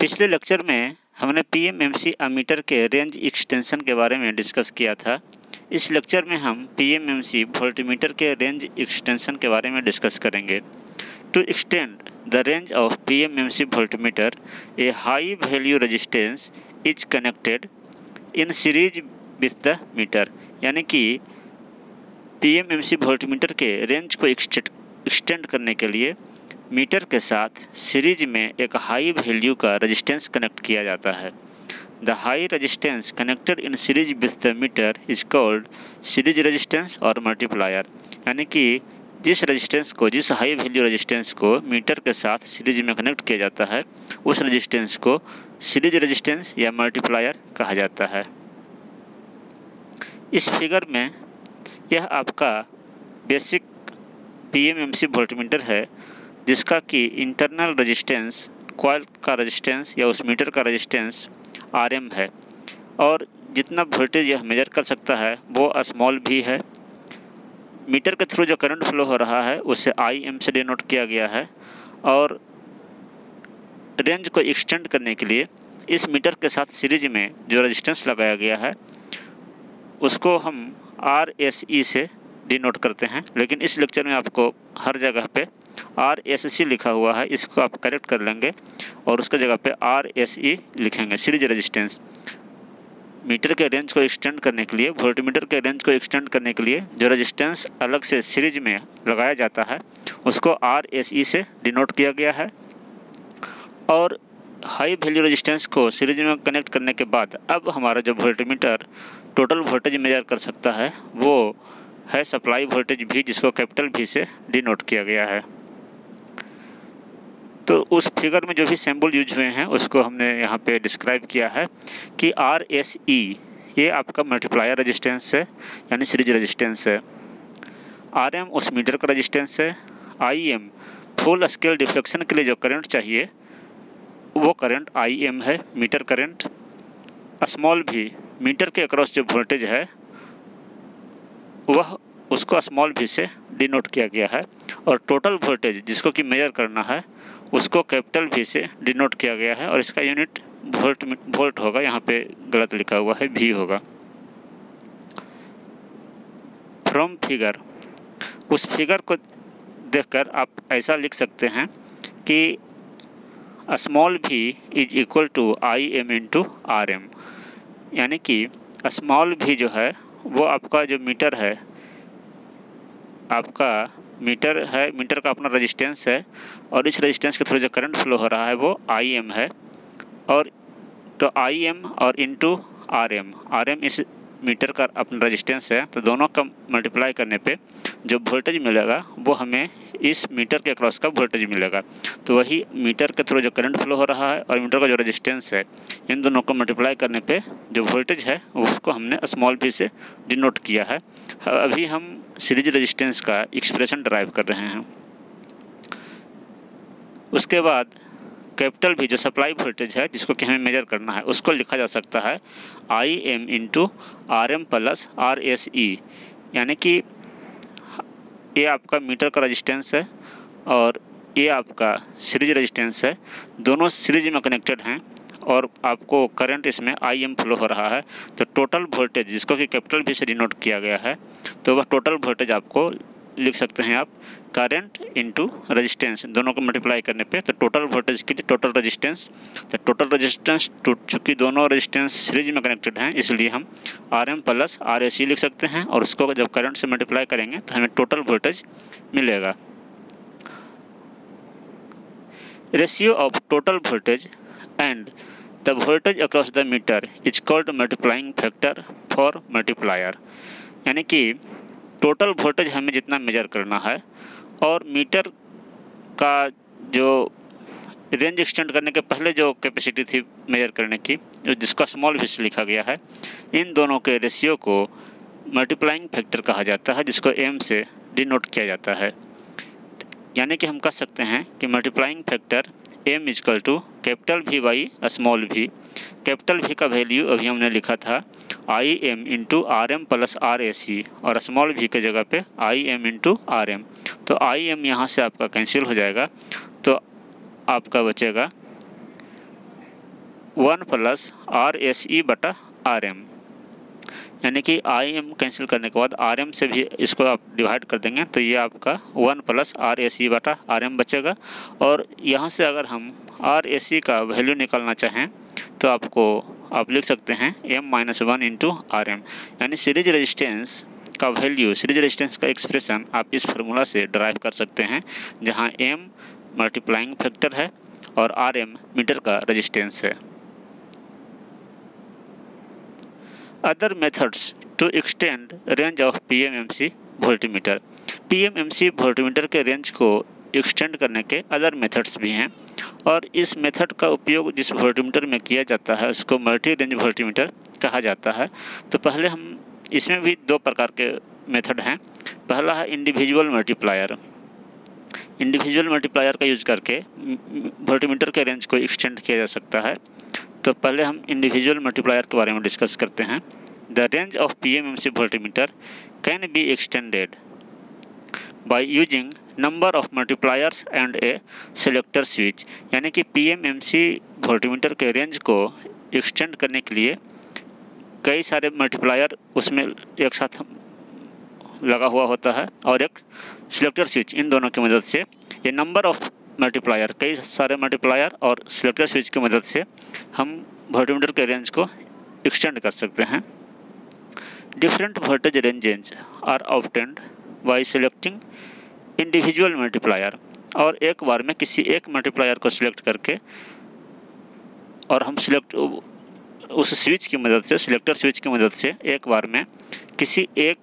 पिछले लेक्चर में हमने P M M C ammeter के रेंज एक्सटेंशन के बारे में डिस्कस किया था। इस लेक्चर में हम P M M C voltmeter के रेंज एक्सटेंशन के बारे में डिस्कस करेंगे। To extend the range of P M M C voltmeter a high value resistance is connected in series with the meter यानी कि P M M C voltmeter के range को extend करने के लिए मीटर के साथ सीरीज़ में एक हाई वैल्यू का रेजिस्टेंस कनेक्ट किया जाता है। The high resistance connected in series with the meter is called series resistance और मल्टीप्लायर। यानी कि जिस रेजिस्टेंस को, जिस हाई वैल्यू रेजिस्टेंस को मीटर के साथ सीरीज़ में कनेक्ट किया जाता है, उस रेजिस्टेंस को सीरीज़ रेजिस्टेंस या मल्टीप्लायर कहा जाता है। इस फिगर में यह आपका basic P M M C voltmeter है। जिसका कि इंटरनल रेजिस्टेंस कॉयल का रेजिस्टेंस या उस मीटर का रेजिस्टेंस आर है। और जितना वोल्टेज यह मेजर कर सकता है, वो स्मॉल भी है। मीटर के थ्रू जो करंट फ्लो हो रहा है, उसे आई एम से डिनोट किया गया है। और रेंज को एक्सटेंड करने के लिए इस मीटर के साथ सीरीज़ में जो रेजिस्टेंस लगाया गया है, उसको हम आर एस ई से डिनोट करते हैं। लेकिन इस लेक्चर में आपको हर जगह पे आर एस सी लिखा हुआ है, इसको आप करेक्ट कर लेंगे और उसके जगह पे आर एस ई लिखेंगे सीरीज़ रेजिस्टेंस मीटर के रेंज को एक्सटेंड करने के लिए वोल्टमीटर के रेंज को एक्सटेंड करने के लिए जो रेजिस्टेंस अलग से सीरीज़ में लगाया जाता है, उसको आर एस ई से डिनोट किया गया है। और हाई वैल्यू रेजिस्टेंस को सीरीज़ में कनेक्ट करने के बाद, अब हमारा जो वोल्टमीटर टोटल वोल्टेज मेजर कर सकता है, वो है सप्लाई वोल्टेज भी जिसको कैपिटल भी से डिनोट किया गया है। तो उस फिगर में जो भी सैम्बल यूज़ हुए हैं, उसको हमने यहाँ पे डिस्क्राइब किया है कि आर एस ई ये आपका मल्टीप्लायर रेजिस्टेंस है, यानी सीरीज़ रेजिस्टेंस है। आर एम उस मीटर का रेजिस्टेंस है I M full scale deflection के लिए जो करंट चाहिए, वो करंट आई एम है meter current small V meter के अक्रॉस जो वोल्टेज है, वह उसको स्मॉल भी से डिनोट किया गया है और टोटल वोल्टेज जिसको कि मेजर करना है, उसको कैपिटल भी से डिनोट किया गया है और इसका यूनिट वोल्ट वोल्ट होगा, यहाँ पे गलत लिखा हुआ है भी होगा। फ्रॉम फिगर उस फिगर को देखकर आप ऐसा लिख सकते हैं कि small V is equal to I M into R M यानी कि स्मॉल भी जो है, वो आपका जो मीटर है आपका मीटर है, मीटर का अपना रेजिस्टेंस है और इस रेजिस्टेंस के थ्रू जो करंट फ्लो हो रहा है वो आई एम है और तो आई एम और into R M R M इस मीटर का अपना रेजिस्टेंस है तो दोनों का मल्टीप्लाई करने पे जो वोल्टेज मिलेगा वो हमें इस मीटर के अक्रॉस का वोल्टेज मिलेगा। तो वही मीटर के थ्रू जो करंट फ्लो हो रहा है और मीटर का जो रेजिस्टेंस है, इन दोनों को मल्टीप्लाई करने पे जो वोल्टेज है उसको हमने स्मॉल भी से डिनोट किया है। अभी हम सीरीज़ रेजिस्टेंस का एक्सप्रेशन ड्राइव कर रहे हैं। उसके बाद कैपिटल भी जो सप्लाई वोल्टेज है, जिसको कि हमें मेजर करना है, उसको लिखा जा सकता है I M into R M plus R S E यानी कि ये आपका मीटर का रेजिस्टेंस है और ये आपका सीरीज़ रेजिस्टेंस है। दोनों सीरीज़ में कनेक्टेड हैं। और आपको करंट इसमें आई एम फ्लो हो रहा है तो टोटल वोल्टेज जिसको कि कैपिटल भी से डिनोट किया गया है तो वह टोटल वोल्टेज आपको लिख सकते हैं आप करंट इनटू रेजिस्टेंस दोनों को मल्टीप्लाई करने पे तो टोटल वोल्टेज के लिए टोटल रेजिस्टेंस तो टोटल रेजिस्टेंस चूँकि दोनों रेजिस्टेंस सीरीज़ में कनेक्टेड हैं, इसलिए हम R M plus R S C लिख सकते हैं, और उसको जब करंट से मल्टीप्लाई करेंगे तो हमें टोटल वोल्टेज मिलेगा। Ratio of total voltage and the voltage across the meter is called multiplying factor for multiplier यानी कि टोटल वोल्टेज हमें जितना मेजर करना है और मीटर का जो रेंज एक्सटेंड करने के पहले जो कैपेसिटी थी मेजर करने की, जिसका स्मॉल भी लिखा गया है, इन दोनों के रेशियो को मल्टीप्लाइंग फैक्टर कहा जाता है, जिसको एम से डिनोट किया जाता है। यानी कि हम कह सकते हैं कि multiplying factor M is equal to capital V by small V capital V का वैल्यू अभी हमने लिखा था I M into R M plus R A C और स्मॉल भी के जगह पे I M into R M तो आई एम यहाँ से आपका कैंसिल हो जाएगा। तो आपका बचेगा one plus R S E बटा आर एम यानी कि आई एम कैंसिल करने के बाद आर एम से भी इसको आप डिवाइड कर देंगे तो ये आपका one plus R A C बटा आर एम बचेगा। और यहाँ से अगर हम आर ए सी का वैल्यू निकालना चाहें तो आपको आप लिख सकते हैं M minus one into R M यानी सीरीज़ रेजिस्टेंस का वैल्यू सीरीज़ रेजिस्टेंस का एक्सप्रेशन आप इस फार्मूला से ड्राइव कर सकते हैं, जहाँ एम मल्टीप्लाइंग फैक्टर है और आर एम मीटर का रजिस्टेंस है। Other methods to extend range of P M M C voltmeter P M M C voltmeter के रेंज को एक्सटेंड करने के अदर मेथड्स भी हैं। और इस मेथड का उपयोग जिस वोल्टीमीटर में किया जाता है, उसको मल्टी रेंज वोल्टीमीटर कहा जाता है। तो पहले हम इसमें भी दो प्रकार के मेथड हैं। पहला है इंडिविजुअल मल्टीप्लायर इंडिविजुअल मल्टीप्लायर का यूज़ करके वोल्टीमीटर के रेंज को एक्सटेंड किया जा सकता है। तो पहले हम इंडिविजुअल मल्टीप्लायर के बारे में डिस्कस करते हैं। The range of P M M C voltmeter can be extended by using number of multipliers and a selector switch यानी कि P M M C voltmeter के रेंज को एक्सटेंड करने के लिए कई सारे मल्टीप्लायर उसमें एक साथ लगा हुआ होता है और एक सिलेक्टर स्विच इन दोनों की मदद से ये नंबर ऑफ़ मल्टीप्लायर कई सारे मल्टीप्लायर और सिलेक्टर स्विच की मदद से हम वोल्टमीटर के रेंज को एक्सटेंड कर सकते हैं। Different voltage ranges are obtained by selecting individual multiplier और एक बार में किसी एक मल्टीप्लायर को सिलेक्ट करके और हम सिलेक्ट उस स्विच की मदद से सिलेक्टर स्विच की मदद से एक बार में किसी एक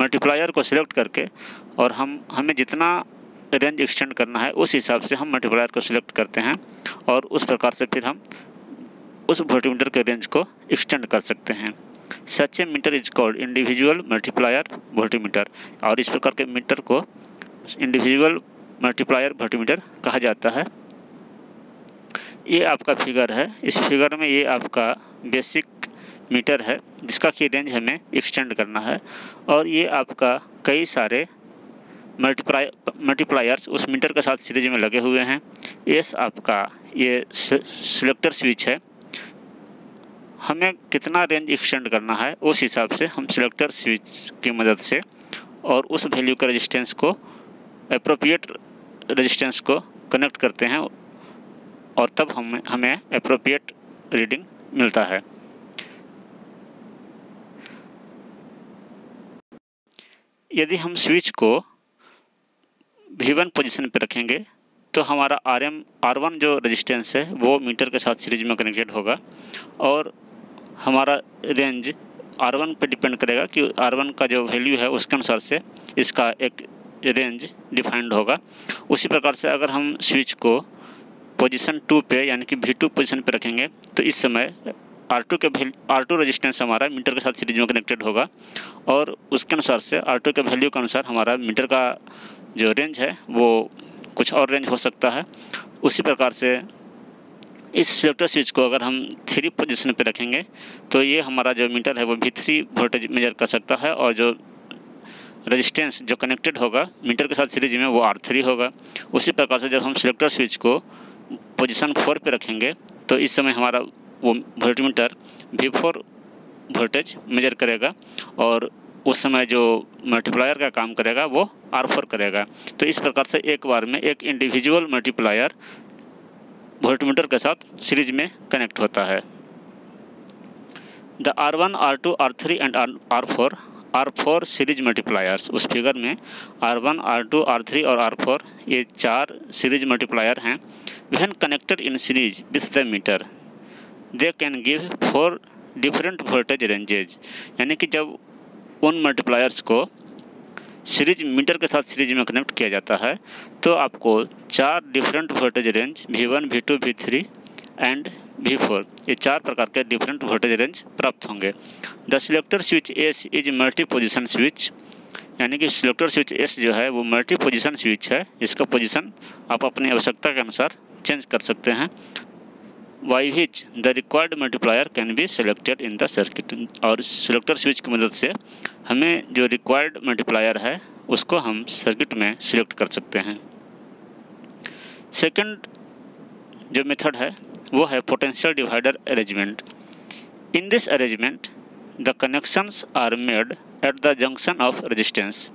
मल्टीप्लायर को सिलेक्ट करके और हम, हमें जितना रेंज एक्सटेंड करना है उस हिसाब से हम मल्टीप्लायर को सिलेक्ट करते हैं और उस प्रकार से फिर हम उस वोल्टीमीटर के रेंज को एक्सटेंड कर सकते हैं। Such a meter is called individual multiplier voltmeter और इस प्रकार के मीटर को इंडिविजुअल मल्टीप्लायर वोल्टीमीटर कहा जाता है। ये आपका फिगर है। इस फिगर में ये आपका बेसिक मीटर है, जिसका की रेंज हमें एक्सटेंड करना है और ये आपका कई सारे मल्टीप्लाई मल्टीप्लायर्स उस मीटर के साथ सीरीज़ में लगे हुए हैं। एस आपका ये सिलेक्टर स्विच है। हमें कितना रेंज एक्सटेंड करना है, उस हिसाब से हम सिलेक्टर स्विच की मदद से और उस वैल्यू के रेजिस्टेंस को अप्रोप्रिएट रेजिस्टेंस को कनेक्ट करते हैं और तब हमें हमें अप्रोप्रिएट रीडिंग मिलता है। यदि हम स्विच को वी वन पोजिशन पर रखेंगे तो हमारा आर एम आर वन जो रजिस्टेंस है, वो मीटर के साथ सीरीज़ में कनेक्टेड होगा और हमारा रेंज आर वन पर डिपेंड करेगा कि आर वन का जो वैल्यू है उसके अनुसार से इसका एक रेंज डिफाइंड होगा। उसी प्रकार से अगर हम स्विच को पोजीशन टू पे यानी कि वी टू पोजिशन पर रखेंगे तो इस समय आर टू के आर टू रजिस्टेंस हमारा मीटर के साथ सीरीज़ में कनेक्टेड होगा और उसके अनुसार से आर टू के वैल्यू के अनुसार हमारा मीटर का जो रेंज है वो कुछ और रेंज हो सकता है। उसी प्रकार से इस सिलेक्टर स्विच को अगर हम थ्री पोजीशन पे रखेंगे तो ये हमारा जो मीटर है वो भी थ्री वोल्टेज मेजर कर सकता है और जो रेजिस्टेंस जो कनेक्टेड होगा मीटर के साथ सीरीज़ में वो आर थ्री होगा। उसी प्रकार से जब हम सिलेक्टर स्विच को पोजीशन फोर पे रखेंगे तो इस समय हमारा वो voltmeter V four voltage measure करेगा और उस समय जो मल्टीप्लायर का काम करेगा वो आर फोर करेगा। तो इस प्रकार से एक बार में एक इंडिविजुअल मल्टीप्लायर वोल्टमीटर के साथ सीरीज़ में कनेक्ट होता है। The R one, R two, R three and R four R four series multipliers. उस फिगर में R one, R two, R three और आर फोर, ये चार सीरीज़ मल्टीप्लायर हैं। When connected in series with the meter. They can give four different voltage ranges यानी कि जब उन मल्टीप्लायर्स को सीरीज़ मीटर के साथ सीरीज़ में कनेक्ट किया जाता है। तो आपको चार different voltage range V one V two V three and V four ये चार प्रकार के डिफरेंट वोल्टेज रेंज प्राप्त होंगे। The selector switch S is multi position switch यानी कि सिलेक्टर स्विच एस जो है, वो मल्टी पोजिशन स्विच है। इसका पोजिशन आप अपनी आवश्यकता के अनुसार चेंज कर सकते हैं। By which the required multiplier can be selected in the circuit और सिलेक्टर स्विच की मदद से हमें जो रिक्वायर्ड मल्टीप्लायर है, उसको हम सर्किट में सिलेक्ट कर सकते हैं। सेकंड जो मेथड है, वो है potential divider arrangement in this arrangement the connections are made at the junction of resistance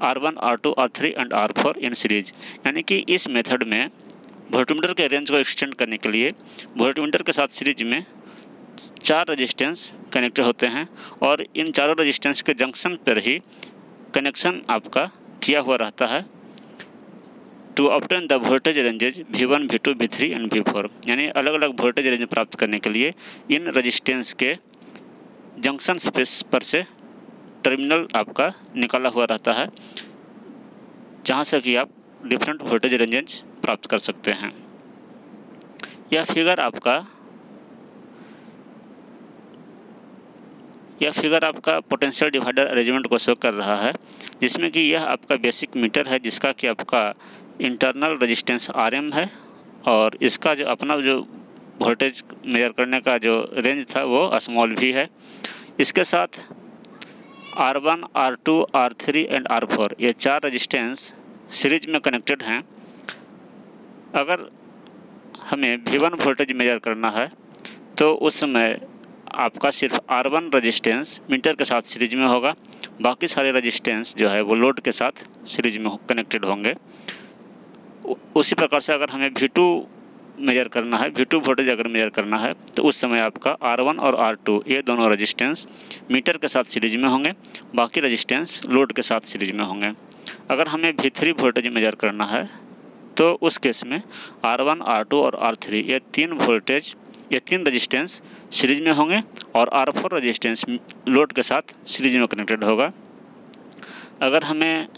R one R two R three and R four in series यानी कि इस मेथड में वोल्टमीटर के रेंज को एक्सटेंड करने के लिए वोल्टमीटर के साथ सीरीज़ में चार रजिस्टेंस कनेक्टेड होते हैं और इन चारों रजिस्टेंस के जंक्शन पर ही कनेक्शन आपका किया हुआ रहता है। To obtain the voltage ranges V one V two V three and V four यानी अलग अलग वोल्टेज रेंज प्राप्त करने के लिए इन रजिस्टेंस के जंक्शन स्पेस पर से टर्मिनल आपका निकाला हुआ रहता है, जहाँ से कि आप डिफरेंट वोल्टेज रेंजेज प्राप्त कर सकते हैं। यह फिगर आपका, यह फिगर आपका पोटेंशियल डिवाइडर अरेंजमेंट को शो कर रहा है, जिसमें कि यह आपका बेसिक मीटर है, जिसका कि आपका इंटरनल रेजिस्टेंस आरएम है, और इसका जो अपना जो वोल्टेज मेजर करने का जो रेंज था, वो स्मॉल भी है। इसके साथ R one R two R three and R four ये चार रजिस्टेंस सीरीज़ में कनेक्टेड हैं। अगर हमें वी वन वोल्टेज मेजर करना है तो उस समय आपका सिर्फ़ आर वन रजिस्टेंस मीटर के साथ सीरीज़ में होगा। बाकी सारे रजिस्टेंस जो है वो लोड के साथ सीरीज़ में कनेक्टेड होंगे। उसी प्रकार से अगर हमें वी टू मेजर करना है वी टू वोल्टेज अगर मेजर करना है तो उस समय आपका आर वन और आर टू ये दोनों रजिस्टेंस मीटर के साथ सीरीज़ में होंगे। बाकी रजिस्टेंस लोड के साथ सीरीज़ में होंगे। अगर हमें वी थ्री वोल्टेज मेजर करना है तो उस केस में आर वन, आर टू और आर थ्री, ये तीन वोल्टेज ये तीन रजिस्टेंस सीरीज़ में होंगे और आर फोर रजिस्टेंस लोड के साथ सीरीज़ में कनेक्टेड होगा। अगर हमें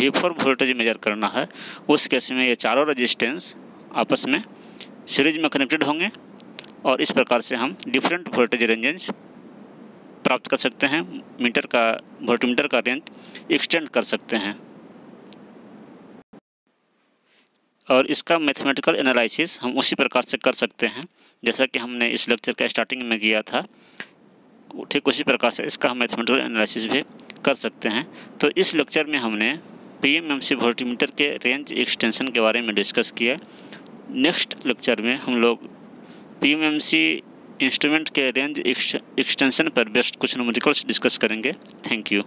वी फोर वोल्टेज मेजर करना है, उस केस में ये चारों रजिस्टेंस आपस में सीरीज़ में कनेक्टेड होंगे और इस प्रकार से हम डिफरेंट वोल्टेज रेंजेज प्राप्त कर सकते हैं मीटर का वोल्टमीटर का रेंज एक्सटेंड कर सकते हैं। और इसका मैथमेटिकल एनालिसिस हम उसी प्रकार से कर सकते हैं, जैसा कि हमने इस लेक्चर का स्टार्टिंग में किया था। ठीक उसी प्रकार से इसका हम मैथमेटिकल एनालिसिस भी कर सकते हैं। तो इस लेक्चर में हमने पीएमएमसी वोल्टीमीटर के रेंज एक्सटेंशन के बारे में डिस्कस किया। नेक्स्ट लेक्चर में हम लोग पीएमएमसी इंस्ट्रूमेंट के रेंज एक्सटेंशन पर बेस्ट कुछ न्यूमेरिकल्स डिस्कस करेंगे। Thank you